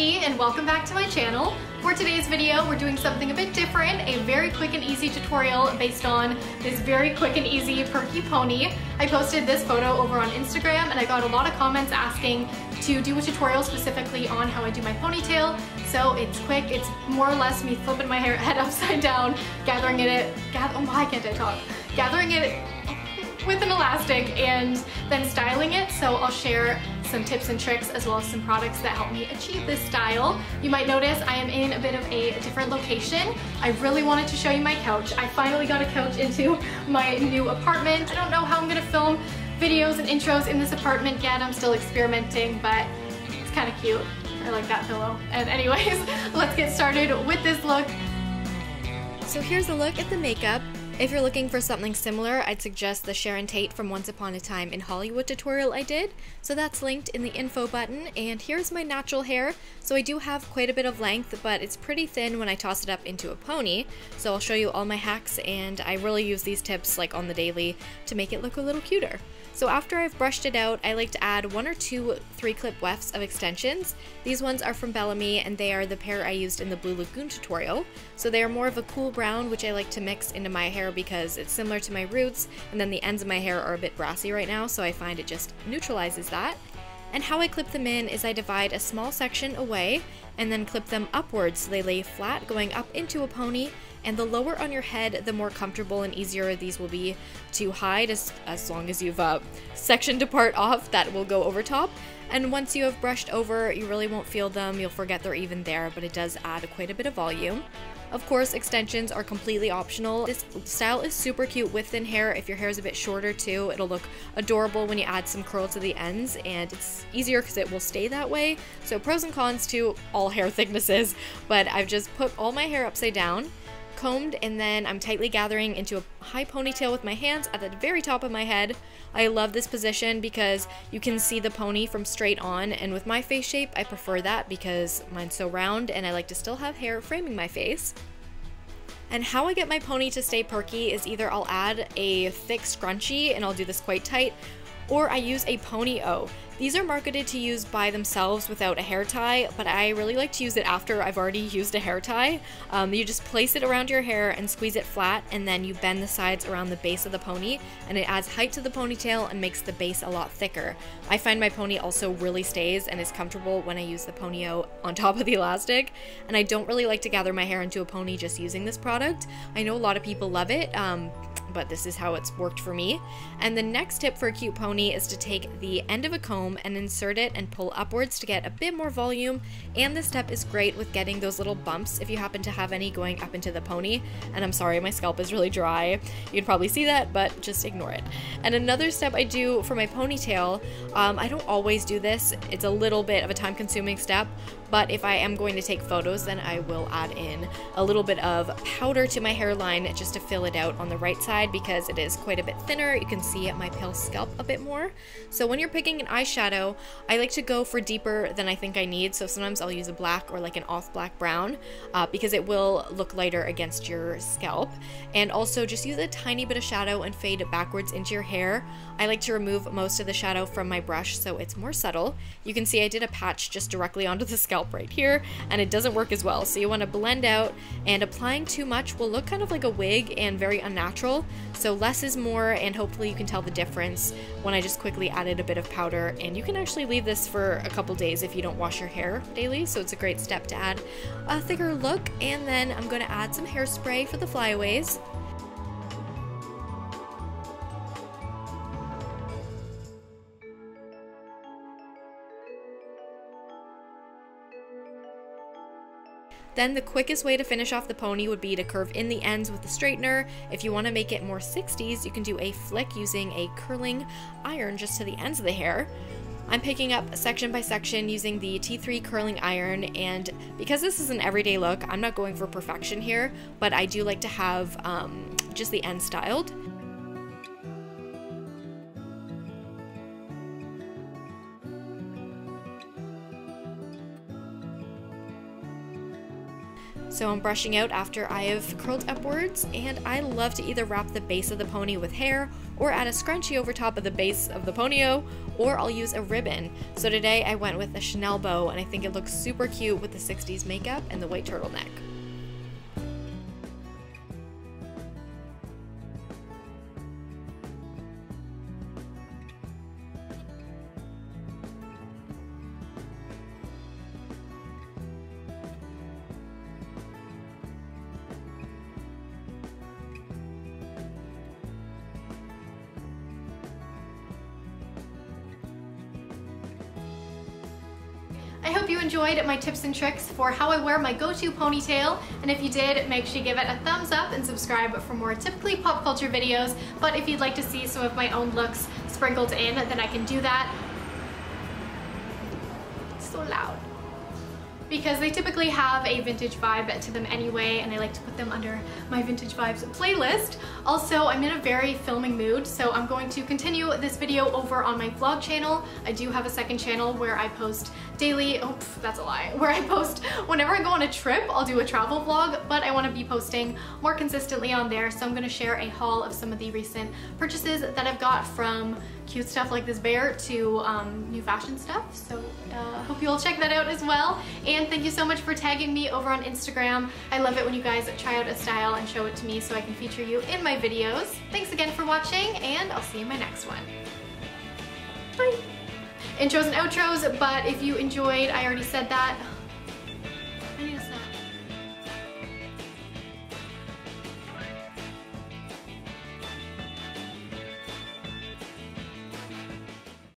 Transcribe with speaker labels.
Speaker 1: Becky and welcome back to my channel. For today's video, we're doing something a bit different, a very quick and easy tutorial based on this very quick and easy perky pony. I posted this photo over on Instagram and I got a lot of comments asking to do a tutorial specifically on how I do my ponytail. So it's quick, it's more or less me flipping my hair head upside down, gathering it, gather, oh, why can't I talk? Gathering it with an elastic and then styling it. So I'll share some tips and tricks as well as some products that help me achieve this style. You might notice I am in a bit of a different location. I really wanted to show you my couch. I finally got a couch into my new apartment. I don't know how I'm gonna film videos and intros in this apartment yet. I'm still experimenting, but it's kind of cute. I like that pillow. And anyways, let's get started with this look.
Speaker 2: So here's a look at the makeup. If you're looking for something similar, I'd suggest the Sharon Tate from Once Upon a Time in Hollywood tutorial I did. So that's linked in the info button. And here's my natural hair. So I do have quite a bit of length, but it's pretty thin when I toss it up into a pony. So I'll show you all my hacks and I really use these tips like on the daily to make it look a little cuter. So after I've brushed it out, I like to add one or two three clip wefts of extensions. These ones are from Bellami and they are the pair I used in the Blue Lagoon tutorial. So they are more of a cool brown, which I like to mix into my hair because it's similar to my roots, and then the ends of my hair are a bit brassy right now, so I find it just neutralizes that. And how I clip them in is I divide a small section away and then clip them upwards. So they lay flat going up into a pony. And the lower on your head the more comfortable and easier these will be to hide as, as long as you've uh, sectioned a part off. That will go over top. And once you have brushed over you really won't feel them. You'll forget they're even there but it does add quite a bit of volume of course, extensions are completely optional. This style is super cute with thin hair. If your hair is a bit shorter too, it'll look adorable when you add some curl to the ends and it's easier because it will stay that way. So pros and cons to all hair thicknesses, but I've just put all my hair upside down combed and then I'm tightly gathering into a high ponytail with my hands at the very top of my head. I love this position because you can see the pony from straight on and with my face shape I prefer that because mine's so round and I like to still have hair framing my face. And how I get my pony to stay perky is either I'll add a thick scrunchie and I'll do this quite tight or I use a pony O. These are marketed to use by themselves without a hair tie, but I really like to use it after I've already used a hair tie. Um, you just place it around your hair and squeeze it flat, and then you bend the sides around the base of the pony, and it adds height to the ponytail and makes the base a lot thicker. I find my pony also really stays and is comfortable when I use the ponyo on top of the elastic, and I don't really like to gather my hair into a pony just using this product. I know a lot of people love it, um, but this is how it's worked for me. And the next tip for a cute pony is to take the end of a comb and insert it and pull upwards to get a bit more volume. And this step is great with getting those little bumps if you happen to have any going up into the pony. And I'm sorry, my scalp is really dry. You can probably see that, but just ignore it. And another step I do for my ponytail, um, I don't always do this. It's a little bit of a time consuming step, but if I am going to take photos, then I will add in a little bit of powder to my hairline just to fill it out on the right side because it is quite a bit thinner. You can see my pale scalp a bit more. So when you're picking an eyeshadow, I like to go for deeper than I think I need. So sometimes I'll use a black or like an off black brown uh, because it will look lighter against your scalp. And also just use a tiny bit of shadow and fade it backwards into your hair. I like to remove most of the shadow from my brush so it's more subtle. You can see I did a patch just directly onto the scalp right here and it doesn't work as well. So you want to blend out and applying too much will look kind of like a wig and very unnatural. So less is more and hopefully you can tell the difference when I just quickly added a bit of powder and you can actually leave this for a couple days if you don't wash your hair daily. So it's a great step to add a thicker look and then I'm going to add some hairspray for the flyaways. Then the quickest way to finish off the pony would be to curve in the ends with the straightener. If you want to make it more 60s, you can do a flick using a curling iron just to the ends of the hair. I'm picking up section by section using the T3 curling iron and because this is an everyday look, I'm not going for perfection here, but I do like to have um, just the end styled. So I'm brushing out after I have curled upwards and I love to either wrap the base of the pony with hair or add a scrunchie over top of the base of the ponyo, or I'll use a ribbon. So today I went with a Chanel bow and I think it looks super cute with the 60s makeup and the white turtleneck.
Speaker 1: I hope you enjoyed my tips and tricks for how I wear my go-to ponytail, and if you did, make sure you give it a thumbs up and subscribe for more typically pop culture videos, but if you'd like to see some of my own looks sprinkled in, then I can do that. So loud because they typically have a vintage vibe to them anyway and I like to put them under my vintage vibes playlist. Also, I'm in a very filming mood, so I'm going to continue this video over on my vlog channel. I do have a second channel where I post daily, oh, that's a lie, where I post whenever I go on a trip, I'll do a travel vlog, but I want to be posting more consistently on there, so I'm going to share a haul of some of the recent purchases that I've got from cute stuff like this bear to um, new fashion stuff. So uh, hope you all check that out as well. And thank you so much for tagging me over on Instagram. I love it when you guys try out a style and show it to me so I can feature you in my videos. Thanks again for watching and I'll see you in my next one. Bye! intros and outros, but if you enjoyed, I already said that.